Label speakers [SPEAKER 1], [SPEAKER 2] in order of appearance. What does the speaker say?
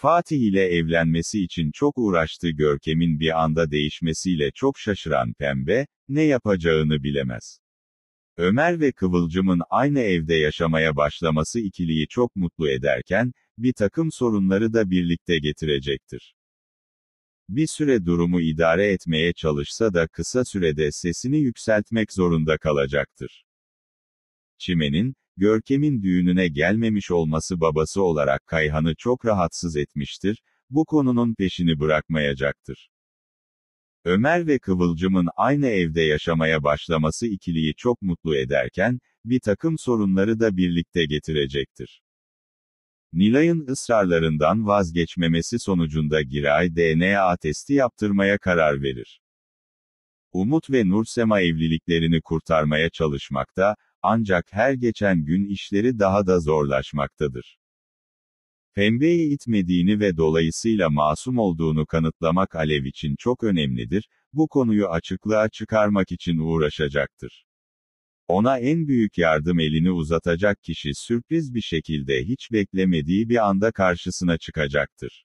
[SPEAKER 1] Fatih ile evlenmesi için çok uğraştığı Görkem'in bir anda değişmesiyle çok şaşıran Pembe, ne yapacağını bilemez. Ömer ve Kıvılcım'ın aynı evde yaşamaya başlaması ikiliyi çok mutlu ederken, bir takım sorunları da birlikte getirecektir. Bir süre durumu idare etmeye çalışsa da kısa sürede sesini yükseltmek zorunda kalacaktır. Çimen'in, Görkem'in düğününe gelmemiş olması babası olarak Kayhan'ı çok rahatsız etmiştir, bu konunun peşini bırakmayacaktır. Ömer ve Kıvılcım'ın aynı evde yaşamaya başlaması ikiliyi çok mutlu ederken, bir takım sorunları da birlikte getirecektir. Nilay'ın ısrarlarından vazgeçmemesi sonucunda Giray DNA testi yaptırmaya karar verir. Umut ve Nursema evliliklerini kurtarmaya çalışmakta, ancak her geçen gün işleri daha da zorlaşmaktadır. Pembeyi itmediğini ve dolayısıyla masum olduğunu kanıtlamak Alev için çok önemlidir, bu konuyu açıklığa çıkarmak için uğraşacaktır. Ona en büyük yardım elini uzatacak kişi sürpriz bir şekilde hiç beklemediği bir anda karşısına çıkacaktır.